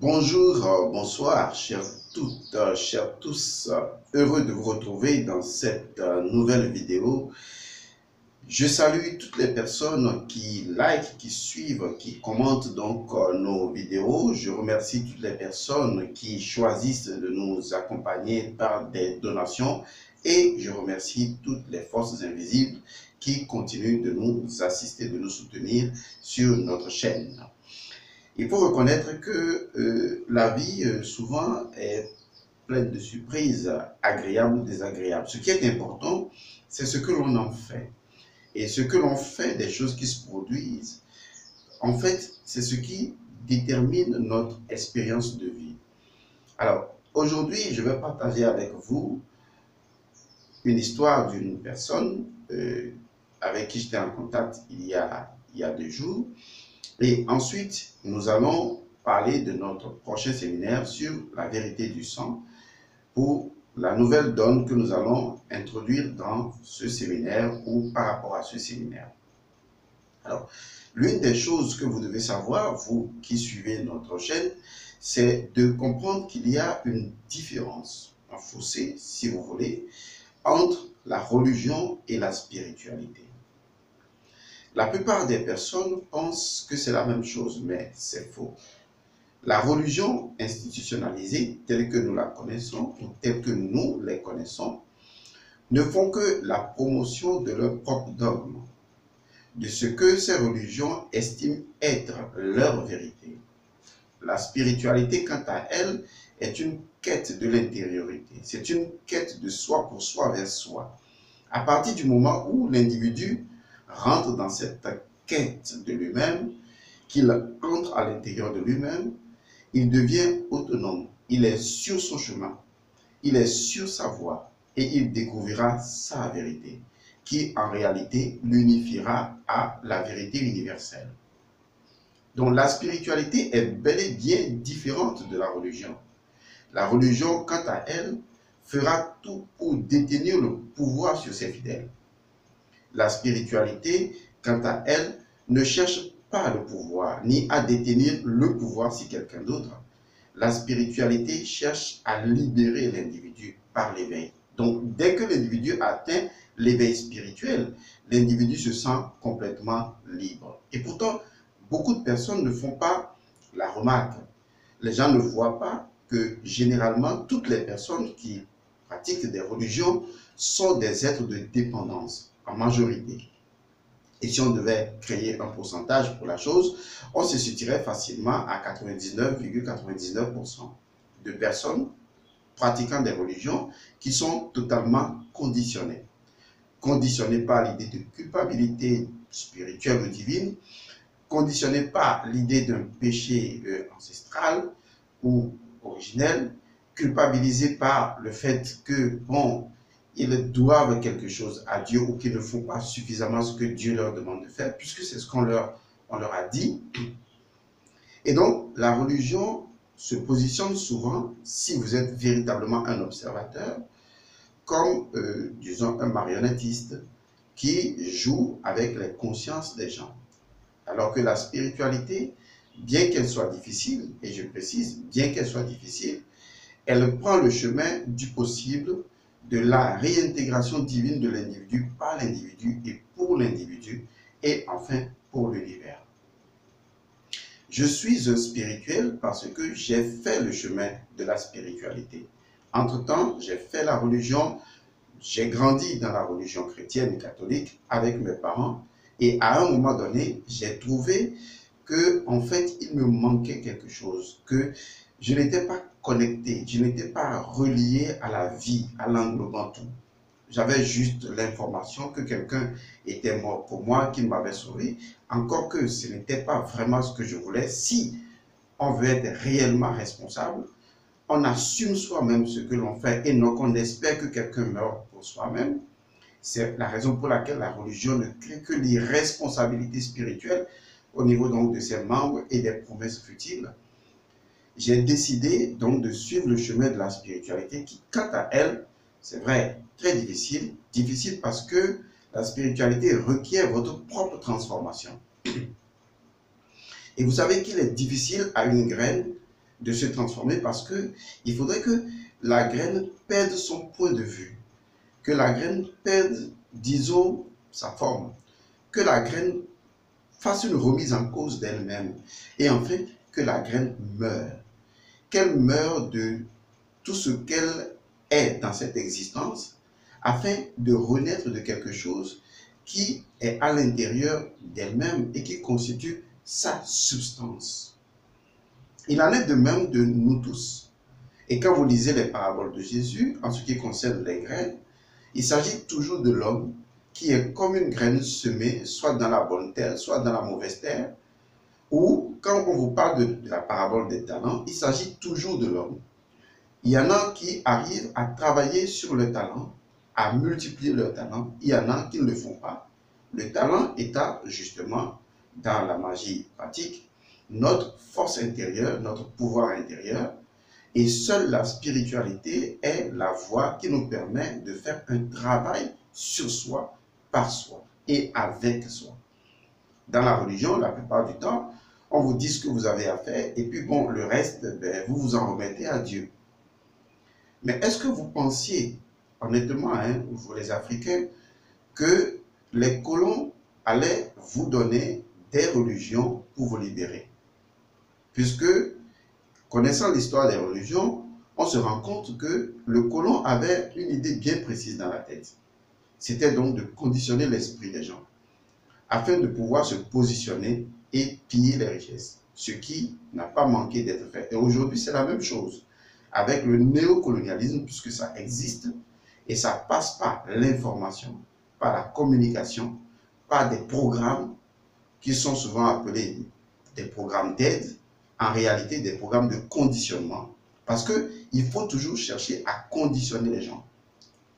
Bonjour, euh, bonsoir, chers toutes, euh, chers tous. Heureux de vous retrouver dans cette euh, nouvelle vidéo. Je salue toutes les personnes qui like, qui suivent, qui commentent donc nos vidéos. Je remercie toutes les personnes qui choisissent de nous accompagner par des donations. Et je remercie toutes les forces invisibles qui continuent de nous assister, de nous soutenir sur notre chaîne. Il faut reconnaître que euh, la vie, euh, souvent, est pleine de surprises, agréables ou désagréables. Ce qui est important, c'est ce que l'on en fait. Et ce que l'on fait des choses qui se produisent, en fait, c'est ce qui détermine notre expérience de vie. Alors, aujourd'hui, je vais partager avec vous une histoire d'une personne euh, avec qui j'étais en contact il y a, il y a deux jours. Et ensuite, nous allons parler de notre prochain séminaire sur la vérité du sang pour la nouvelle donne que nous allons introduire dans ce séminaire ou par rapport à ce séminaire. Alors, l'une des choses que vous devez savoir, vous qui suivez notre chaîne, c'est de comprendre qu'il y a une différence, un fossé, si vous voulez, entre la religion et la spiritualité. La plupart des personnes pensent que c'est la même chose, mais c'est faux. La religion institutionnalisée, telle que nous la connaissons, ou telle que nous les connaissons, ne font que la promotion de leur propre dogme, de ce que ces religions estiment être leur vérité. La spiritualité, quant à elle, est une quête de l'intériorité. C'est une quête de soi pour soi vers soi. À partir du moment où l'individu rentre dans cette quête de lui-même, qu'il entre à l'intérieur de lui-même, il devient autonome. Il est sur son chemin. Il est sur sa voie et il découvrira sa vérité, qui en réalité l'unifiera à la vérité universelle. Donc la spiritualité est bel et bien différente de la religion. La religion, quant à elle, fera tout pour détenir le pouvoir sur ses fidèles. La spiritualité, quant à elle, ne cherche pas le pouvoir, ni à détenir le pouvoir sur quelqu'un d'autre. La spiritualité cherche à libérer l'individu par l'éveil. Donc, dès que l'individu atteint l'éveil spirituel, l'individu se sent complètement libre. Et pourtant, beaucoup de personnes ne font pas la remarque. Les gens ne voient pas que généralement, toutes les personnes qui pratiquent des religions sont des êtres de dépendance en majorité. Et si on devait créer un pourcentage pour la chose, on se situerait facilement à 99,99% de personnes pratiquant des religions qui sont totalement conditionnées. Conditionnées par l'idée de culpabilité spirituelle ou divine, conditionnées par l'idée d'un péché euh, ancestral ou originel, culpabilisées par le fait que, bon, ils doivent quelque chose à Dieu ou qu'ils ne font pas suffisamment ce que Dieu leur demande de faire, puisque c'est ce qu'on leur, on leur a dit. Et donc, la religion se positionne souvent, si vous êtes véritablement un observateur, comme, euh, disons, un marionnettiste qui joue avec les consciences des gens. Alors que la spiritualité, bien qu'elle soit difficile, et je précise, bien qu'elle soit difficile, elle prend le chemin du possible de la réintégration divine de l'individu par l'individu et pour l'individu et enfin pour l'univers. Je suis un spirituel parce que j'ai fait le chemin de la spiritualité. Entre-temps, j'ai fait la religion, j'ai grandi dans la religion chrétienne et catholique avec mes parents et à un moment donné, j'ai trouvé que en fait, il me manquait quelque chose, que je n'étais pas connecté, je n'étais pas relié à la vie, à l'englobant tout. J'avais juste l'information que quelqu'un était mort pour moi, qu'il m'avait sauvé, encore que ce n'était pas vraiment ce que je voulais. Si on veut être réellement responsable, on assume soi-même ce que l'on fait et non qu'on espère que quelqu'un meure pour soi-même. C'est la raison pour laquelle la religion ne crée que l'irresponsabilité spirituelle au niveau donc de ses membres et des promesses futiles j'ai décidé donc de suivre le chemin de la spiritualité qui, quant à elle, c'est vrai, très difficile. Difficile parce que la spiritualité requiert votre propre transformation. Et vous savez qu'il est difficile à une graine de se transformer parce que il faudrait que la graine perde son point de vue, que la graine perde, disons, sa forme, que la graine fasse une remise en cause d'elle-même et en fait que la graine meure, qu'elle meure de tout ce qu'elle est dans cette existence afin de renaître de quelque chose qui est à l'intérieur d'elle-même et qui constitue sa substance. Il en est de même de nous tous. Et quand vous lisez les paraboles de Jésus, en ce qui concerne les graines, il s'agit toujours de l'homme qui est comme une graine semée, soit dans la bonne terre, soit dans la mauvaise terre. Ou quand on vous parle de, la parabole des talents, il s'agit toujours de l'homme. Il y en a qui arrivent à travailler sur le talent, à multiplier leur talent. Il y en a qui ne le font pas. Le talent étant justement dans la magie pratique notre force intérieure, notre pouvoir intérieur. Et seule la spiritualité est la voie qui nous permet de faire un travail sur soi, par soi et avec soi. Dans la religion, la plupart du temps, on vous dit ce que vous avez à faire et puis bon, le reste, ben, vous vous en remettez à Dieu. Mais est-ce que vous pensiez, honnêtement, hein, vous les Africains, que les colons allaient vous donner des religions pour vous libérer? Puisque, connaissant l'histoire des religions, on se rend compte que le colon avait une idée bien précise dans la tête. C'était donc de conditionner l'esprit des gens afin de pouvoir se positionner et piller les richesses, ce qui n'a pas manqué d'être fait. Et aujourd'hui, c'est la même chose avec le néocolonialisme, puisque ça existe, et ça passe par l'information, par la communication, par des programmes qui sont souvent appelés des programmes d'aide, en réalité des programmes de conditionnement. Parce qu'il faut toujours chercher à conditionner les gens.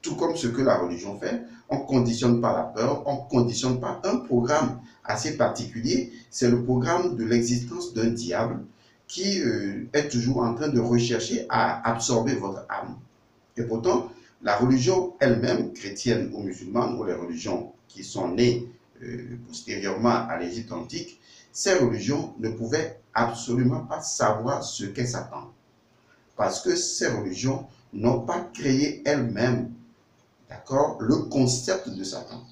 Tout comme ce que la religion fait, on ne conditionne pas la peur, on ne conditionne pas un programme assez particulier. C'est le programme de l'existence d'un diable qui euh, est toujours en train de rechercher à absorber votre âme. Et pourtant, la religion elle-même, chrétienne ou musulmane, ou les religions qui sont nées euh, postérieurement à l'Égypte antique, ces religions ne pouvaient absolument pas savoir ce qu'est Satan. Parce que ces religions n'ont pas créé elles-mêmes, d'accord, le concept de Satan.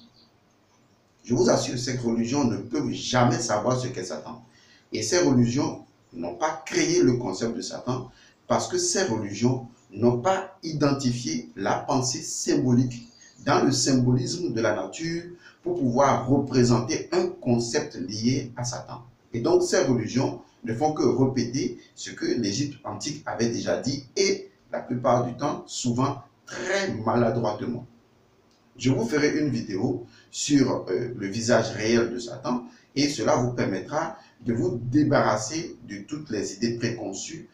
Je vous assure, ces religions ne peuvent jamais savoir ce qu'est Satan. Et ces religions n'ont pas créé le concept de Satan parce que ces religions n'ont pas identifié la pensée symbolique dans le symbolisme de la nature pour pouvoir représenter un concept lié à Satan. Et donc ces religions ne font que répéter ce que l'Égypte antique avait déjà dit et la plupart du temps, souvent très maladroitement. Je vous ferai une vidéo sur euh, le visage réel de Satan et cela vous permettra de vous débarrasser de toutes les idées préconçues,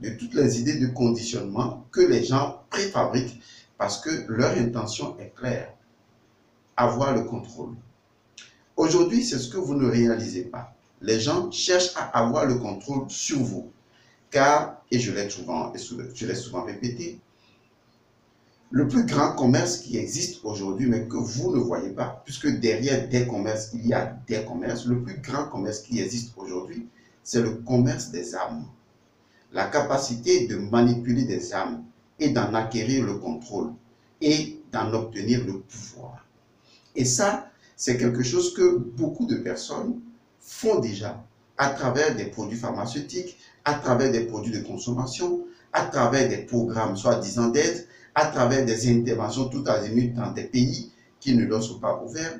de toutes les idées de conditionnement que les gens préfabriquent parce que leur intention est claire, avoir le contrôle. Aujourd'hui, c'est ce que vous ne réalisez pas. Les gens cherchent à avoir le contrôle sur vous. Car, et je l'ai souvent, je l'ai souvent répété, le plus grand commerce qui existe aujourd'hui, mais que vous ne voyez pas, puisque derrière des commerces, il y a des commerces, le plus grand commerce qui existe aujourd'hui, c'est le commerce des âmes. La capacité de manipuler des âmes et d'en acquérir le contrôle et d'en obtenir le pouvoir. Et ça, c'est quelque chose que beaucoup de personnes font déjà à travers des produits pharmaceutiques, à travers des produits de consommation, à travers des programmes soi-disant d'aide, à travers des interventions tout azimut dans des pays qui ne leur sont pas ouverts,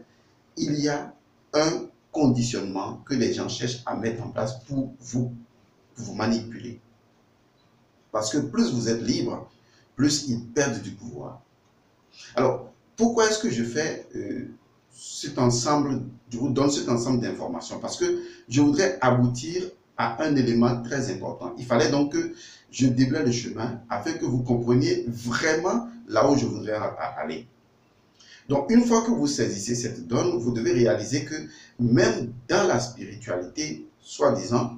il y a un conditionnement que les gens cherchent à mettre en place pour vous, vous manipuler. Parce que plus vous êtes libre, plus ils perdent du pouvoir. Alors, pourquoi est-ce que je fais euh, cet ensemble, je vous donne cet ensemble d'informations? Parce que je voudrais aboutir à un élément très important. Il fallait donc que je déblaye le chemin afin que vous compreniez vraiment là où je voudrais aller. Donc, une fois que vous saisissez cette donne, vous devez réaliser que même dans la spiritualité, soi-disant,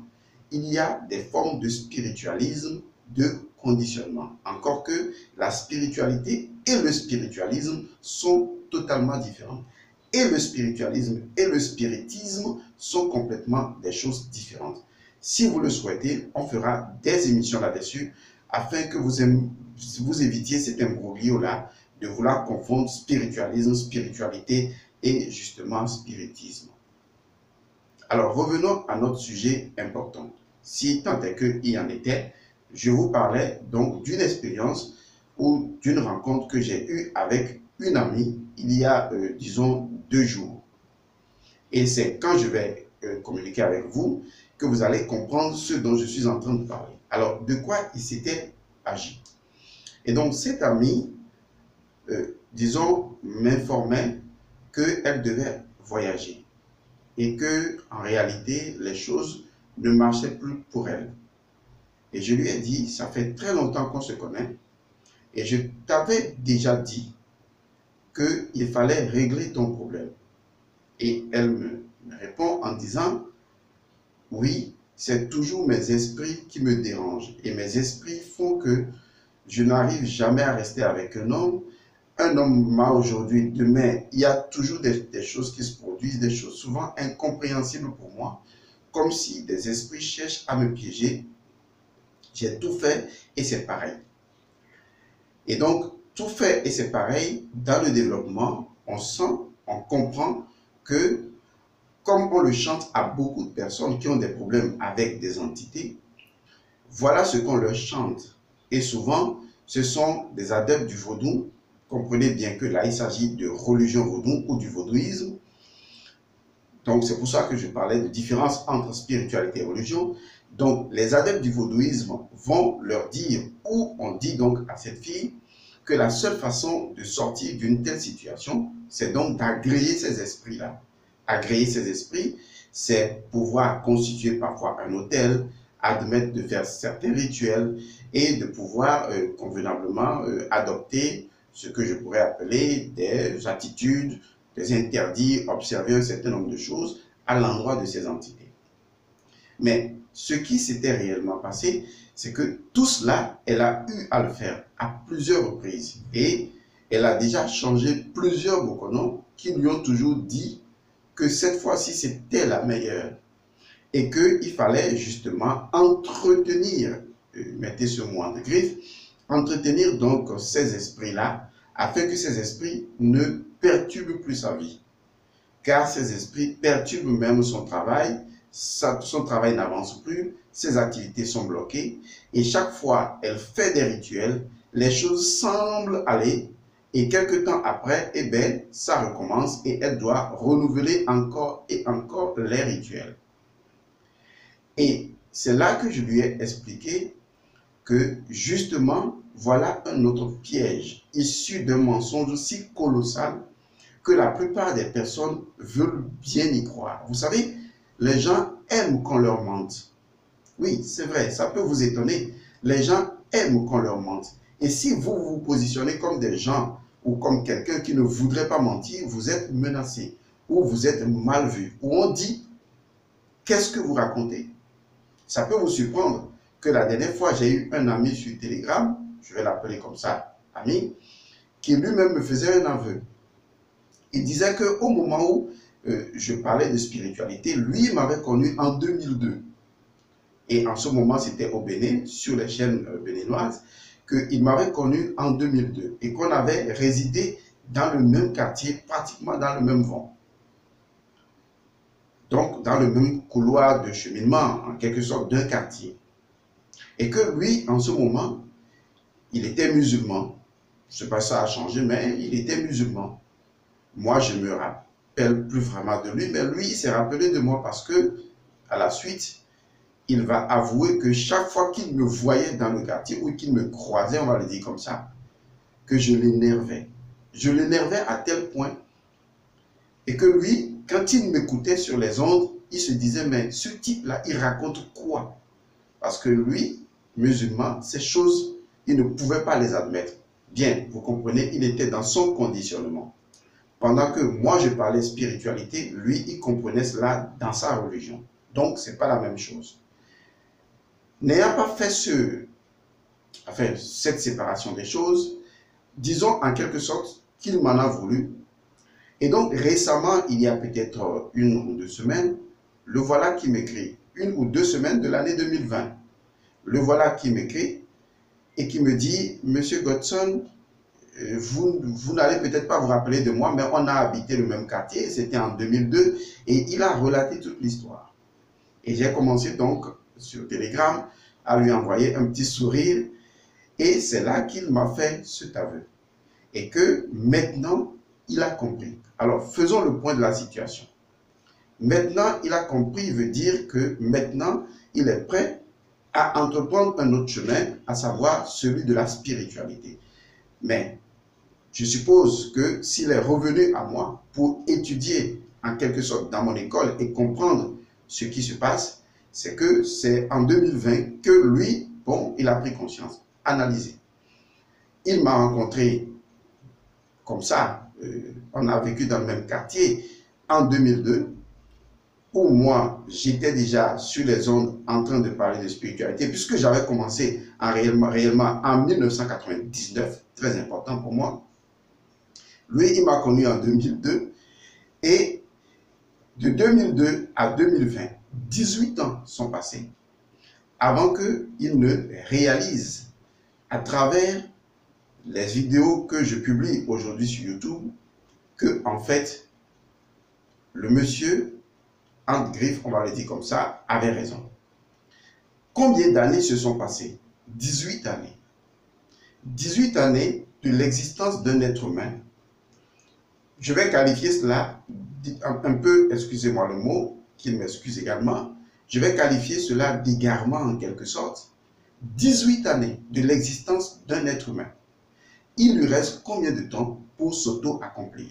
il y a des formes de spiritualisme, de conditionnement. Encore que la spiritualité et le spiritualisme sont totalement différents. Et le spiritualisme et le spiritisme sont complètement des choses différentes. Si vous le souhaitez, on fera des émissions là-dessus afin que vous, vous évitiez cet imbroglio-là de vouloir confondre spiritualisme, spiritualité et justement spiritisme. Alors revenons à notre sujet important. Si tant est qu'il y en était, je vous parlais donc d'une expérience ou d'une rencontre que j'ai eue avec une amie il y a, euh, disons, deux jours. Et c'est quand je vais euh, communiquer avec vous que vous allez comprendre ce dont je suis en train de parler. Alors, de quoi il s'était agi? Et donc, cette amie, euh, disons, m'informait qu'elle devait voyager et que, en réalité, les choses ne marchaient plus pour elle. Et je lui ai dit, ça fait très longtemps qu'on se connaît, et je t'avais déjà dit qu'il fallait régler ton problème. Et elle me, répond en disant, oui, c'est toujours mes esprits qui me dérangent. Et mes esprits font que je n'arrive jamais à rester avec un homme. Un homme m'a aujourd'hui, demain, il y a toujours des, des, choses qui se produisent, des choses souvent incompréhensibles pour moi, comme si des esprits cherchent à me piéger. J'ai tout fait et c'est pareil. Et donc, tout fait et c'est pareil, dans le développement, on sent, on comprend que, comme on le chante à beaucoup de personnes qui ont des problèmes avec des entités, voilà ce qu'on leur chante. Et souvent, ce sont des adeptes du vaudou. Comprenez bien que là, il s'agit de religion vaudou ou du vaudouisme. Donc, c'est pour ça que je parlais de différence entre spiritualité et religion. Donc, les adeptes du vaudouisme vont leur dire, ou on dit donc à cette fille, que la seule façon de sortir d'une telle situation, c'est donc d'agréer ces esprits-là. Agréer ces esprits, c'est pouvoir constituer parfois un hôtel, admettre de faire certains rituels et de pouvoir euh, convenablement euh, adopter ce que je pourrais appeler des attitudes, des interdits, observer un certain nombre de choses à l'endroit de ces entités. Mais ce qui s'était réellement passé, c'est que tout cela, elle a eu à le faire à plusieurs reprises. Et elle a déjà changé plusieurs Bokono qui lui ont toujours dit que cette fois-ci, c'était la meilleure. Et qu'il fallait justement entretenir, euh, mettez ce mot en griffe, entretenir donc ces esprits-là, afin que ces esprits ne perturbent plus sa vie. Car ces esprits perturbent même son travail, son travail n'avance plus, ses activités sont bloquées et chaque fois elle fait des rituels, les choses semblent aller et quelques temps après, eh bien, ça recommence et elle doit renouveler encore et encore les rituels. Et c'est là que je lui ai expliqué que justement, voilà un autre piège issu d'un mensonge aussi colossal que la plupart des personnes veulent bien y croire. Vous savez, les gens aiment qu'on leur mente. Oui, c'est vrai, ça peut vous étonner. Les gens aiment qu'on leur mente. Et si vous vous positionnez comme des gens ou comme quelqu'un qui ne voudrait pas mentir, vous êtes menacé ou vous êtes mal vu. Ou on dit, qu'est-ce que vous racontez? Ça peut vous surprendre que la dernière fois, j'ai eu un ami sur Telegram, je vais l'appeler comme ça, ami, qui lui-même me faisait un aveu. Il disait qu'au moment où euh, je parlais de spiritualité, lui m'avait connu en 2002. Et en ce moment, c'était au Bénin, sur les chaînes euh, béninoises, qu'il m'avait connu en 2002 et qu'on avait résidé dans le même quartier, pratiquement dans le même vent. Donc, dans le même couloir de cheminement, en quelque sorte, d'un quartier. Et que lui, en ce moment, il était musulman. Je sais pas ça a changé, mais il était musulman. Moi, je me rappelle plus vraiment de lui, mais lui, il s'est rappelé de moi parce que, à la suite, il va avouer que chaque fois qu'il me voyait dans le quartier ou qu'il me croisait, on va le dire comme ça, que je l'énervais. Je l'énervais à tel point et que lui, quand il m'écoutait sur les ondes, il se disait, mais ce type-là, il raconte quoi? Parce que lui, musulman, ces choses, il ne pouvait pas les admettre. Bien, vous comprenez, il était dans son conditionnement. Pendant que moi, je parlais spiritualité, lui, il comprenait cela dans sa religion. Donc, ce n'est pas la même chose. N'ayant pas fait ce, cette séparation des choses, disons en quelque sorte qu'il m'en a voulu. Et donc récemment, il y a peut-être une ou deux semaines, le voilà qui m'écrit. une ou deux semaines de l'année 2020. Le voilà qui m'écrit et qui me dit, Monsieur Godson, euh, vous, vous n'allez peut-être pas vous rappeler de moi, mais on a habité le même quartier, c'était en 2002, et il a relaté toute l'histoire. Et j'ai commencé donc sur Telegram à lui envoyer un petit sourire, et c'est là qu'il m'a fait cet aveu. Et que maintenant, il a compris. Alors, faisons le point de la situation. Maintenant, il a compris veut dire que maintenant, il est prêt à entreprendre un autre chemin, à savoir celui de la spiritualité. Mais je suppose que s'il est revenu à moi pour étudier en quelque sorte dans mon école et comprendre ce qui se passe, c'est que c'est en 2020 que lui, bon, il a pris conscience, analysé. Il m'a rencontré comme ça, euh, on a vécu dans le même quartier en 2002, où moi, j'étais déjà sur les ondes en train de parler de spiritualité, puisque j'avais commencé en réellement, réellement en 1999, très important pour moi. Lui, il m'a connu en 2002. Et de 2002 à 2020, 18 ans sont passés avant qu'il ne réalise à travers les vidéos que je publie aujourd'hui sur YouTube que, en fait, le monsieur, griffes, on va le dire comme ça, avait raison. Combien d'années se sont passées? 18 années. 18 années de l'existence d'un être humain je vais qualifier cela un, peu, excusez-moi le mot, qu'il m'excuse également, je vais qualifier cela d'égarement en quelque sorte. 18 années de l'existence d'un être humain. Il lui reste combien de temps pour s'auto-accomplir?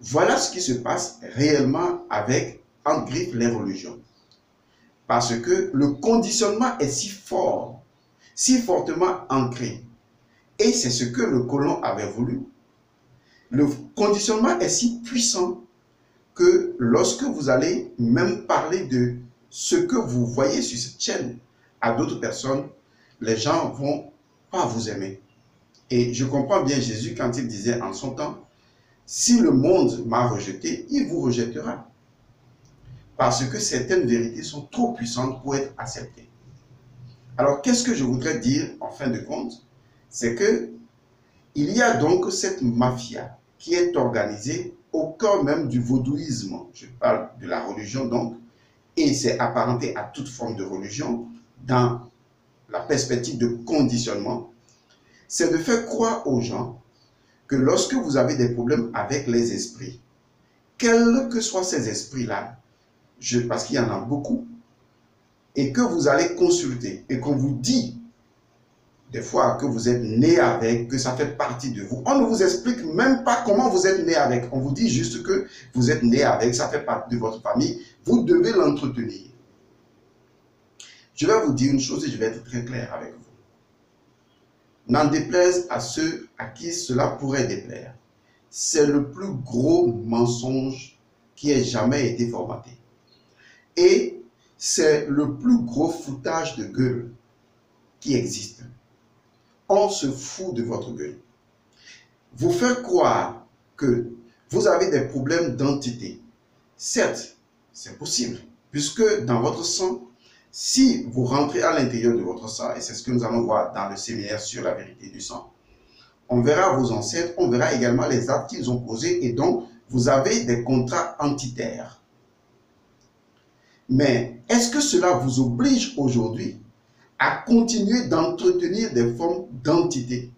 Voilà ce qui se passe réellement avec, en griffe, les. Parce que le conditionnement est si fort, si fortement ancré. Et c'est ce que le colon avait voulu le conditionnement est si puissant que lorsque vous allez même parler de ce que vous voyez sur cette chaîne à d'autres personnes, les gens vont pas vous aimer. Et je comprends bien Jésus quand il disait en son temps, si le monde m'a rejeté, il vous rejettera. Parce que certaines vérités sont trop puissantes pour être acceptées. Alors, qu'est-ce que je voudrais dire en fin de compte? C'est que il y a donc cette mafia qui est organisée au cœur même du vaudouisme. Je parle de la religion donc, et c'est apparenté à toute forme de religion dans la perspective de conditionnement. C'est de faire croire aux gens que lorsque vous avez des problèmes avec les esprits, quels que soient ces esprits-là, parce qu'il y en a beaucoup, et que vous allez consulter et qu'on vous dit des fois que vous êtes né avec, que ça fait partie de vous. On ne vous explique même pas comment vous êtes né avec. On vous dit juste que vous êtes né avec, ça fait partie de votre famille. Vous devez l'entretenir. Je vais vous dire une chose et je vais être très clair avec vous. N'en déplaise à ceux à qui cela pourrait déplaire. C'est le plus gros mensonge qui ait jamais été formaté. Et c'est le plus gros foutage de gueule qui existe on se fout de votre gueule. Vous faire croire que vous avez des problèmes d'entité. Certes, c'est possible, puisque dans votre sang, si vous rentrez à l'intérieur de votre sang, et c'est ce que nous allons voir dans le séminaire sur la vérité du sang, on verra vos ancêtres, on verra également les actes qu'ils ont posés, et donc vous avez des contrats entitaires. Mais est-ce que cela vous oblige aujourd'hui à continuer d'entretenir des formes d'entité.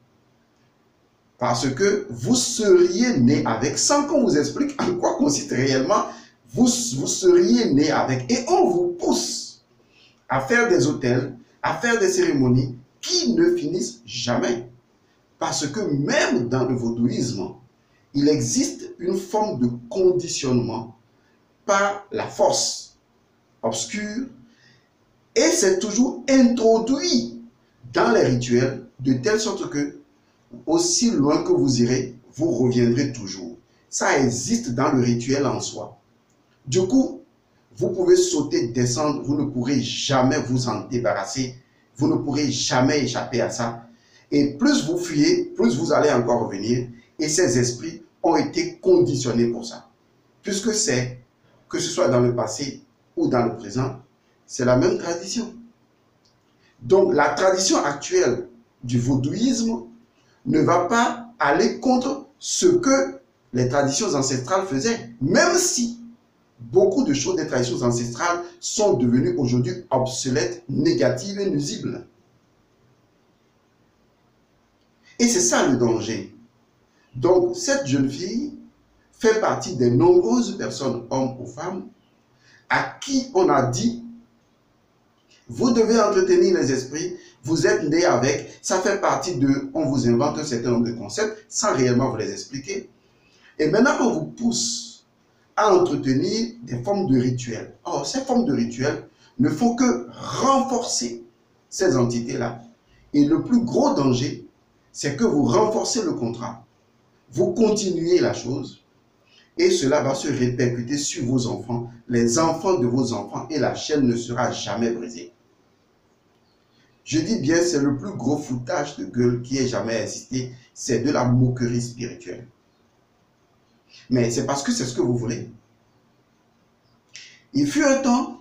Parce que vous seriez né avec, sans qu'on vous explique en quoi consiste réellement, vous, vous seriez né avec. Et on vous pousse à faire des hôtels, à faire des cérémonies qui ne finissent jamais. Parce que même dans le vaudouisme, il existe une forme de conditionnement par la force obscure et c'est toujours introduit dans les rituels de telle sorte que aussi loin que vous irez, vous reviendrez toujours. Ça existe dans le rituel en soi. Du coup, vous pouvez sauter, descendre, vous ne pourrez jamais vous en débarrasser. Vous ne pourrez jamais échapper à ça. Et plus vous fuyez, plus vous allez encore revenir. Et ces esprits ont été conditionnés pour ça. Puisque c'est, que ce soit dans le passé ou dans le présent, c'est la même tradition. Donc la tradition actuelle du vaudouisme ne va pas aller contre ce que les traditions ancestrales faisaient, même si beaucoup de choses des traditions ancestrales sont devenues aujourd'hui obsolètes, négatives et nuisibles. Et c'est ça le danger. Donc cette jeune fille fait partie des nombreuses personnes, hommes ou femmes, à qui on a dit, vous devez entretenir les esprits, vous êtes né avec, ça fait partie de, on vous invente un certain nombre de concepts sans réellement vous les expliquer. Et maintenant, on vous pousse à entretenir des formes de rituels. Or, ces formes de rituels ne font que renforcer ces entités-là. Et le plus gros danger, c'est que vous renforcez le contrat. Vous continuez la chose et cela va se répercuter sur vos enfants, les enfants de vos enfants et la chaîne ne sera jamais brisée. Je dis bien, c'est le plus gros foutage de gueule qui ait jamais existé. C'est de la moquerie spirituelle. Mais c'est parce que c'est ce que vous voulez. Il fut un temps,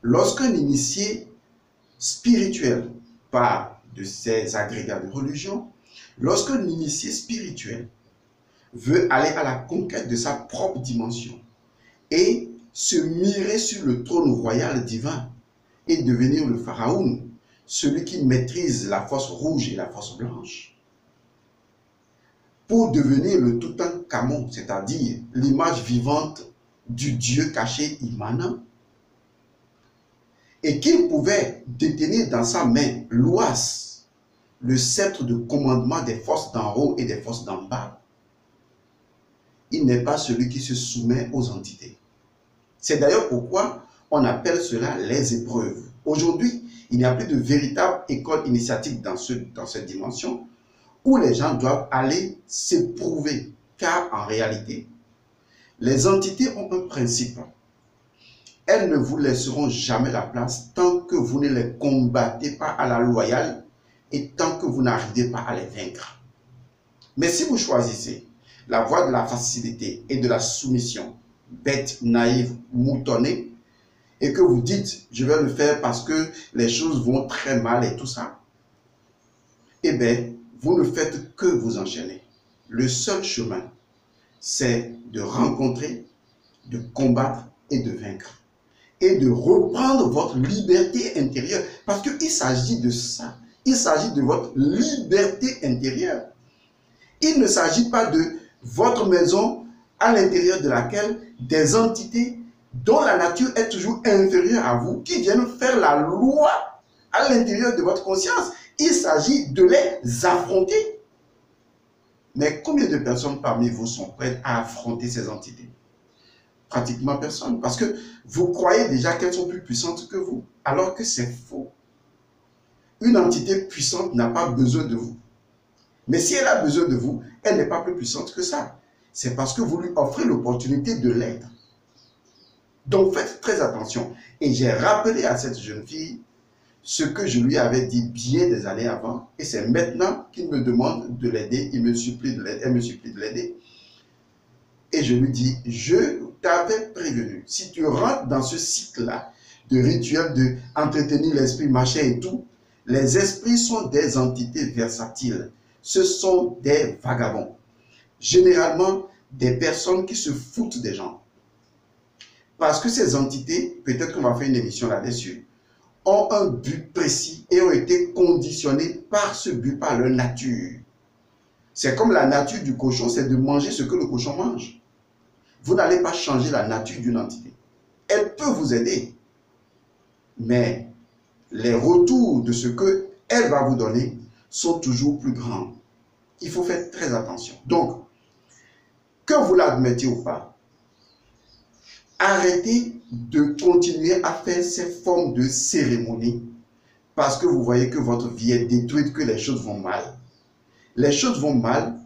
lorsqu'un initié spirituel, pas de ces agrégats de religion, lorsqu'un initié spirituel veut aller à la conquête de sa propre dimension et se mirer sur le trône royal divin et devenir le pharaon, celui qui maîtrise la force rouge et la force blanche, pour devenir le tout un camon, c'est-à-dire l'image vivante du Dieu caché immanent, et qu'il pouvait détenir dans sa main l'oise, le sceptre de commandement des forces d'en haut et des forces d'en bas, il n'est pas celui qui se soumet aux entités. C'est d'ailleurs pourquoi on appelle cela les épreuves. Aujourd'hui, il n'y a plus de véritable école initiatique dans, dans cette dimension où les gens doivent aller s'éprouver. Car en réalité, les entités ont un principe. Elles ne vous laisseront jamais la place tant que vous ne les combattez pas à la loyale et tant que vous n'arrivez pas à les vaincre. Mais si vous choisissez la voie de la facilité et de la soumission, bête, naïve, moutonnée, et que vous dites, je vais le faire parce que les choses vont très mal et tout ça, eh bien, vous ne faites que vous enchaîner. Le seul chemin, c'est de rencontrer, de combattre et de vaincre. Et de reprendre votre liberté intérieure. Parce qu'il s'agit de ça. Il s'agit de votre liberté intérieure. Il ne s'agit pas de votre maison à l'intérieur de laquelle des entités dont la nature est toujours inférieure à vous, qui viennent faire la loi à l'intérieur de votre conscience. Il s'agit de les affronter. Mais combien de personnes parmi vous sont prêtes à affronter ces entités? Pratiquement personne. Parce que vous croyez déjà qu'elles sont plus puissantes que vous, alors que c'est faux. Une entité puissante n'a pas besoin de vous. Mais si elle a besoin de vous, elle n'est pas plus puissante que ça. C'est parce que vous lui offrez l'opportunité de l'être. Donc faites très attention. Et j'ai rappelé à cette jeune fille ce que je lui avais dit bien des années avant. Et c'est maintenant qu'il me demande de l'aider. Il me supplie de l'aider. Elle me supplie de l'aider. Et je lui dis, je t'avais prévenu. Si tu rentres dans ce cycle-là de rituel de entretenir l'esprit, machin et tout, les esprits sont des entités versatiles ce sont des vagabonds. Généralement, des personnes qui se foutent des gens. Parce que ces entités, peut-être qu'on va faire une émission là-dessus, ont un but précis et ont été conditionnés par ce but, par leur nature. C'est comme la nature du cochon, c'est de manger ce que le cochon mange. Vous n'allez pas changer la nature d'une entité. Elle peut vous aider. Mais les retours de ce qu'elle va vous donner sont toujours plus grands. Il faut faire très attention. Donc, que vous l'admettiez ou pas, arrêtez de continuer à faire ces formes de cérémonie parce que vous voyez que votre vie est détruite, que les choses vont mal. Les choses vont mal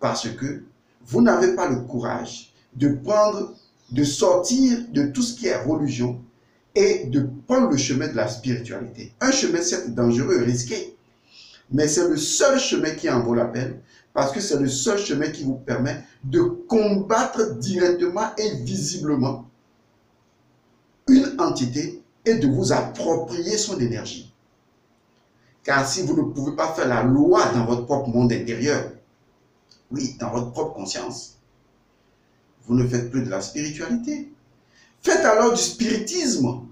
parce que vous n'avez pas le courage de prendre, de sortir de tout ce qui est religion et de prendre le chemin de la spiritualité. Un chemin certes dangereux, risqué, mais c'est le seul chemin qui en vaut la peine parce que c'est le seul chemin qui vous permet de combattre directement et visiblement une entité et de vous approprier son énergie. Car si vous ne pouvez pas faire la loi dans votre propre monde intérieur, oui, dans votre propre conscience, vous ne faites plus de la spiritualité. Faites alors du spiritisme.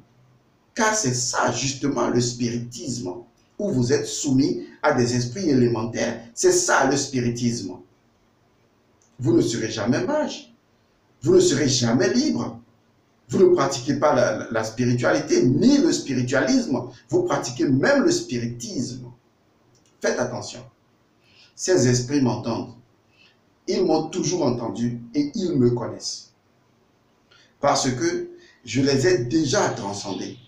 Car c'est ça justement le spiritisme, où vous êtes soumis à des esprits élémentaires. C'est ça le spiritisme. Vous ne serez jamais mage. Vous ne serez jamais libre. Vous ne pratiquez pas la, la, spiritualité ni le spiritualisme. Vous pratiquez même le spiritisme. Faites attention. Ces esprits m'entendent. Ils m'ont toujours entendu et ils me connaissent. Parce que je les ai déjà transcendés.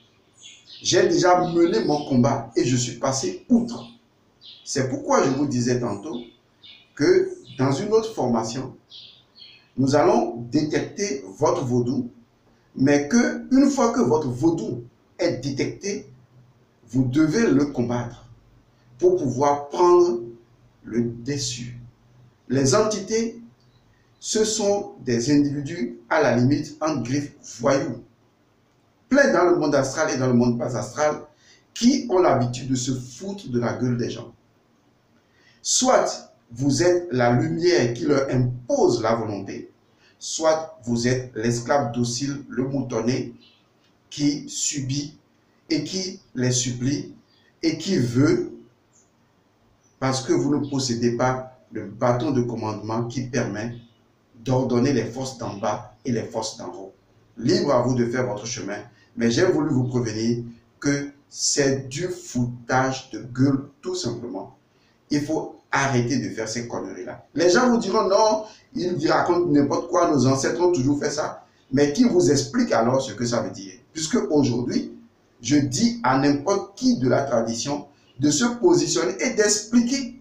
J'ai déjà mené mon combat et je suis passé outre. C'est pourquoi je vous disais tantôt que dans une autre formation, nous allons détecter votre vaudou, mais que une fois que votre vaudou est détecté, vous devez le combattre pour pouvoir prendre le dessus. Les entités, ce sont des individus à la limite en griffe voyous, plein dans le monde astral et dans le monde pas astral, qui ont l'habitude de se foutre de la gueule des gens. Soit vous êtes la lumière qui leur impose la volonté, soit vous êtes l'esclave docile, le moutonné, qui subit et qui les supplie et qui veut, parce que vous ne possédez pas le bâton de commandement qui permet d'ordonner les forces d'en bas et les forces d'en haut. Libre à vous de faire votre chemin, mais j'ai voulu vous prévenir que c'est du foutage de gueule tout simplement. Il faut arrêter de faire ces conneries-là. Les gens vous diront non, ils racontent n'importe quoi, nos ancêtres ont toujours fait ça. Mais qui vous explique alors ce que ça veut dire Puisque aujourd'hui, je dis à n'importe qui de la tradition de se positionner et d'expliquer.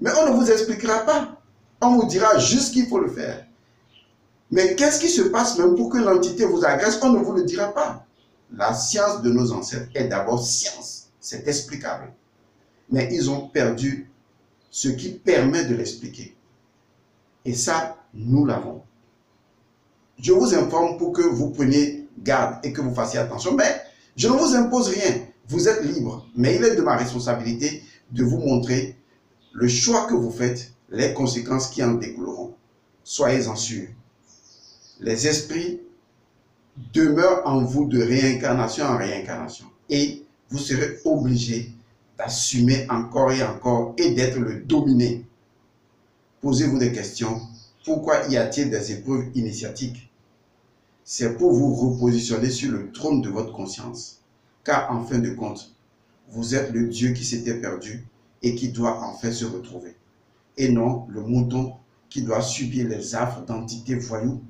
Mais on ne vous expliquera pas. On vous dira juste qu'il faut le faire. Mais qu'est-ce qui se passe même pour que l'entité vous agresse? On ne vous le dira pas. La science de nos ancêtres est d'abord science. C'est explicable. Mais ils ont perdu ce qui permet de l'expliquer. Et ça, nous l'avons. Je vous informe pour que vous preniez garde et que vous fassiez attention. Mais je ne vous impose rien. Vous êtes libre. Mais il est de ma responsabilité de vous montrer le choix que vous faites, les conséquences qui en découleront. Soyez-en sûrs. Les esprits demeurent en vous de réincarnation en réincarnation. Et vous serez obligé d'assumer encore et encore et d'être le dominé. Posez-vous des questions. Pourquoi y a-t-il des épreuves initiatiques? C'est pour vous repositionner sur le trône de votre conscience. Car en fin de compte, vous êtes le Dieu qui s'était perdu et qui doit enfin se retrouver. Et non le mouton qui doit subir les affres d'entités voyous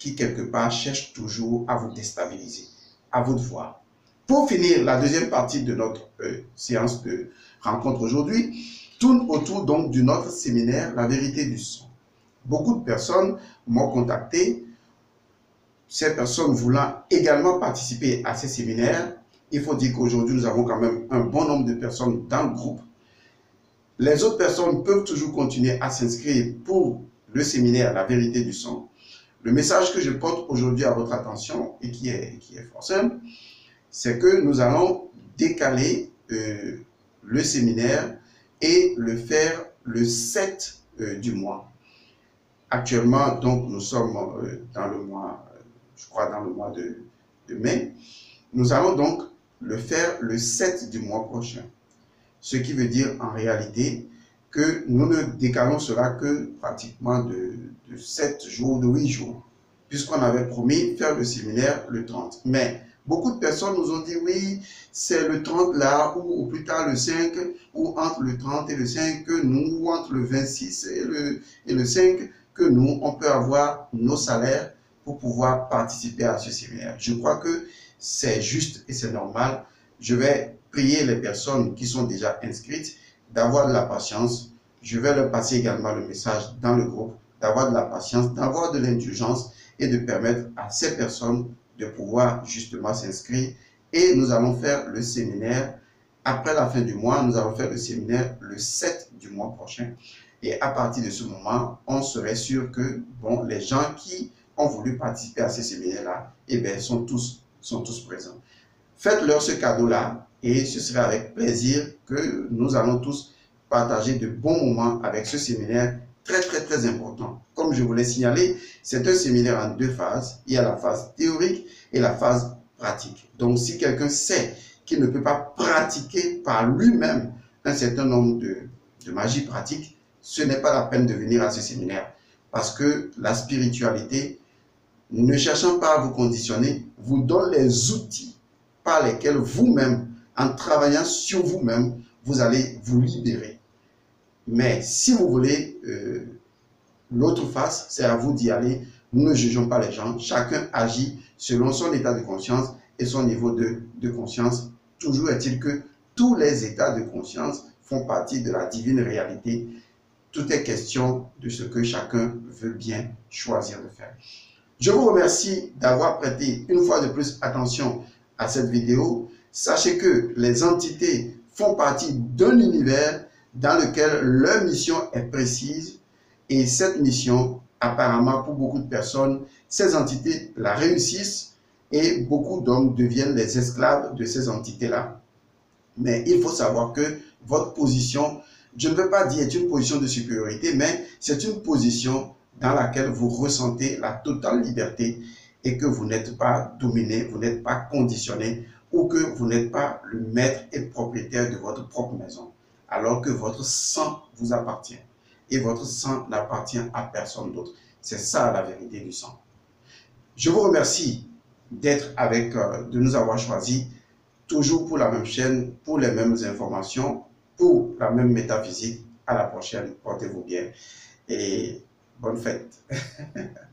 qui quelque part cherchent toujours à vous déstabiliser. À vous de voir. Pour finir, la deuxième partie de notre euh, séance de rencontre aujourd'hui tourne autour donc de notre séminaire La vérité du son. Beaucoup de personnes m'ont contacté. Ces personnes voulant également participer à ces séminaires, il faut dire qu'aujourd'hui, nous avons quand même un bon nombre de personnes dans le groupe. Les autres personnes peuvent toujours continuer à s'inscrire pour le séminaire La vérité du son. Le message que je porte aujourd'hui à votre attention et qui est, qui est fort simple, c'est que nous allons décaler euh, le séminaire et le faire le 7 euh, du mois. Actuellement, donc, nous sommes euh, dans le mois, je crois dans le mois de, de, mai. Nous allons donc le faire le 7 du mois prochain. Ce qui veut dire en réalité que nous ne décalons cela que pratiquement de, de 7 jours, de 8 jours, puisqu'on avait promis faire le séminaire le 30. Mais Beaucoup de personnes nous ont dit, oui, c'est le 30 là, ou, plus tard le 5, ou entre le 30 et le 5 que nous, ou entre le 26 et le, et le 5 que nous, on peut avoir nos salaires pour pouvoir participer à ce séminaire. Je crois que c'est juste et c'est normal. Je vais prier les personnes qui sont déjà inscrites d'avoir de la patience. Je vais leur passer également le message dans le groupe, d'avoir de la patience, d'avoir de l'indulgence et de permettre à ces personnes de pouvoir justement s'inscrire. Et nous allons faire le séminaire après la fin du mois. Nous allons faire le séminaire le 7 du mois prochain. Et à partir de ce moment, on serait sûr que bon, les gens qui ont voulu participer à ces séminaires-là, eh bien, sont tous sont tous présents. Faites-leur ce cadeau-là et ce sera avec plaisir que nous allons tous partager de bons moments avec ce séminaire très très très important. Comme je vous l'ai signalé, c'est un séminaire en deux phases. Il y a la phase théorique et la phase pratique. Donc si quelqu'un sait qu'il ne peut pas pratiquer par lui-même un certain nombre de, de magie pratique, ce n'est pas la peine de venir à ce séminaire. Parce que la spiritualité, ne cherchant pas à vous conditionner, vous donne les outils par lesquels vous-même, en travaillant sur vous-même, vous allez vous libérer. Mais si vous voulez euh, l'autre face, c'est à vous d'y aller. Nous ne jugeons pas les gens. Chacun agit selon son état de conscience et son niveau de, de conscience. Toujours est-il que tous les états de conscience font partie de la divine réalité. Tout est question de ce que chacun veut bien choisir de faire. Je vous remercie d'avoir prêté une fois de plus attention à cette vidéo. Sachez que les entités font partie d'un univers dans lequel leur mission est précise et cette mission, apparemment pour beaucoup de personnes, ces entités la réussissent et beaucoup d'hommes deviennent les esclaves de ces entités-là. Mais il faut savoir que votre position, je ne veux pas dire est une position de supériorité, mais c'est une position dans laquelle vous ressentez la totale liberté et que vous n'êtes pas dominé, vous n'êtes pas conditionné ou que vous n'êtes pas le maître et propriétaire de votre propre maison, alors que votre sang vous appartient et votre sang n'appartient à personne d'autre. C'est ça la vérité du sang. Je vous remercie d'être avec, euh, de nous avoir choisis, toujours pour la même chaîne, pour les mêmes informations, pour la même métaphysique. À la prochaine, portez-vous bien et bonne fête.